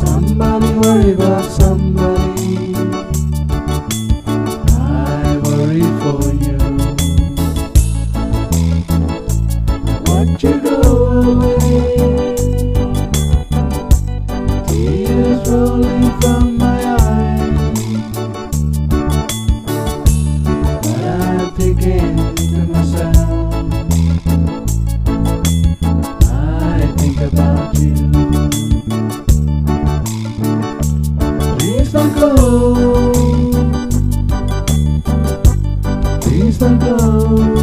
Somebody somebody. I worry for you. I you go away. Tears rolling from amor.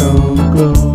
Don't go.